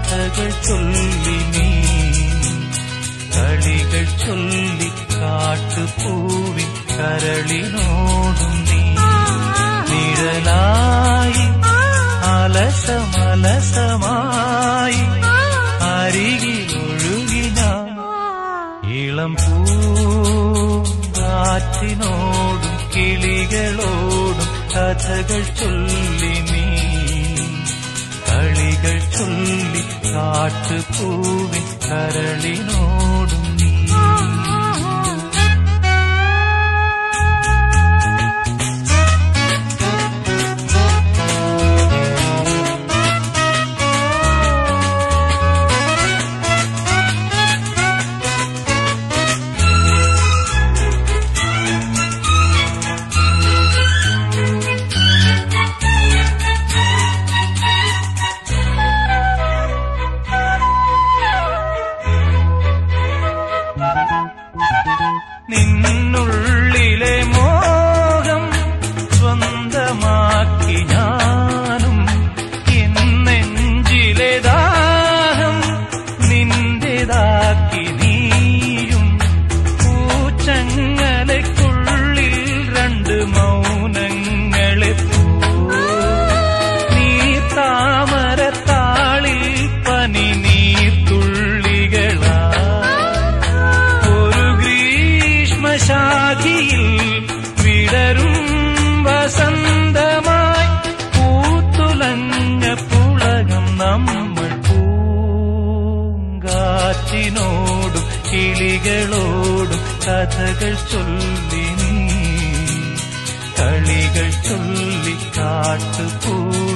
கதகள் சொல்லி நீ களிகள் சொல்லி காட்டு பூவின் கரளினோடும் நீ. நிழலாய் அலச மலசமாய் அருகில் ஒழுகினான் இளம் பூங்காற்றினோடும் கிளிகளோடும் கதகள் சொல்லி நீ. காற்று பூவின் கரளினோ പൂങ്കാറ്റിനോടും കിളികളോടും കഥകൾ ചൊല്ലി നീ കളികൾ ചൊല്ലി കാട്ടുപൂവിൻ കരളിനോടും